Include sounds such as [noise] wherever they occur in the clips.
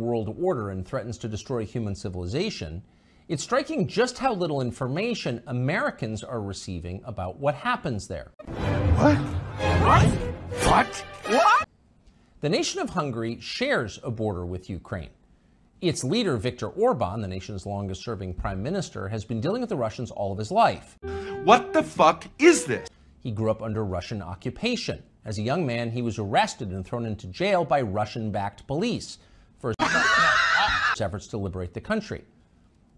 and threatens to destroy human civilization, it's striking just how little information Americans are receiving about what happens there. What? What? What? What? The nation of Hungary shares a border with Ukraine. Its leader, Viktor Orban, the nation's longest serving prime minister, has been dealing with the Russians all of his life. What the fuck is this? He grew up under Russian occupation. As a young man, he was arrested and thrown into jail by Russian backed police for his [laughs] efforts to liberate the country.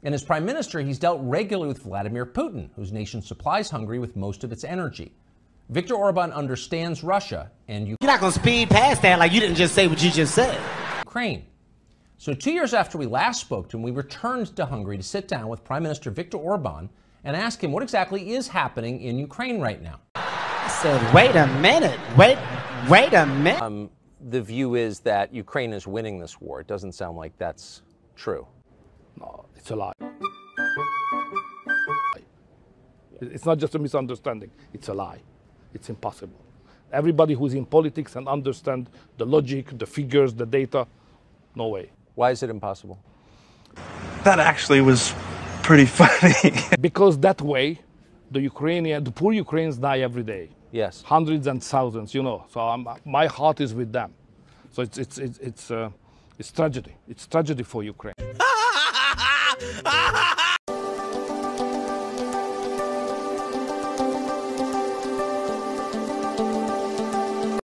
And as prime minister, he's dealt regularly with Vladimir Putin, whose nation supplies Hungary with most of its energy. Viktor Orban understands Russia and Ukraine. You're not going to speed past that like you didn't just say what you just said. Ukraine. So, two years after we last spoke to him, we returned to Hungary to sit down with Prime Minister Viktor Orban and ask him what exactly is happening in Ukraine right now. I said, wait a minute. Wait, wait a minute. Um, the view is that Ukraine is winning this war. It doesn't sound like that's true. No, it's a lie. It's not just a misunderstanding, it's a lie. It's impossible. Everybody who's in politics and understand the logic, the figures, the data, no way. Why is it impossible? That actually was pretty [laughs] funny. because that way, the Ukrainian, the poor Ukrainians die every day. Yes. Hundreds and thousands, you know. So I'm, my heart is with them. So it's, it's, it's, it's, uh, it's tragedy. It's tragedy for Ukraine. [laughs]